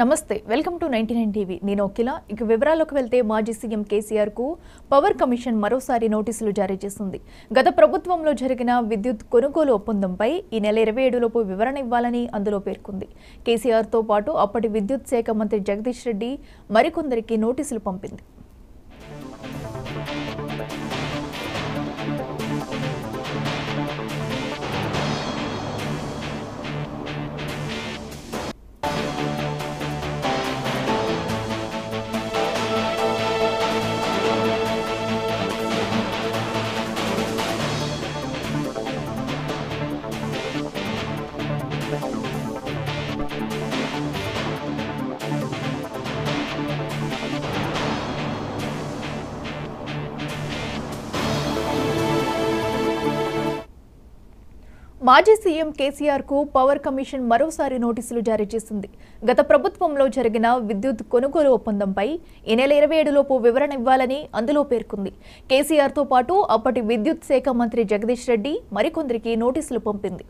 నమస్తే welcome to ninety nine TV. నేను ఒకిల ఇక వివరాల్లోకి వెళ్తే మాజీ సీఎం కేసీఆర్కు పవర్ కమిషన్ మరోసారి నోటీసులు జారీ చేసింది. గత ప్రభుత్వంలో జరిగిన విద్యుత్ కొనుగోలు ఒప్పందంపై ఈ నెల ఇరవై ఏడులోపు వివరణ ఇవ్వాలని అందులో పేర్కొంది. కేసీఆర్తో పాటు అప్పటి విద్యుత్ శాఖ మంత్రి జగదీష్ రెడ్డి మరికొందరికి నోటీసులు పంపింది. మాజీ సీఎం కేసీఆర్కు పవర్ కమిషన్ మరోసారి నోటీసులు జారీ చేసింది. గత ప్రభుత్వంలో జరిగిన విద్యుత్ కొనుగోలు ఒప్పందంపై ఈ నెల ఇరవై ఏడులోపు వివరణ ఇవ్వాలని అందులో పేర్కొంది. కేసీఆర్తో పాటు అప్పటి విద్యుత్ శాఖ మంత్రి జగదీష్ రెడ్డి మరికొందరికి నోటీసులు పంపింది.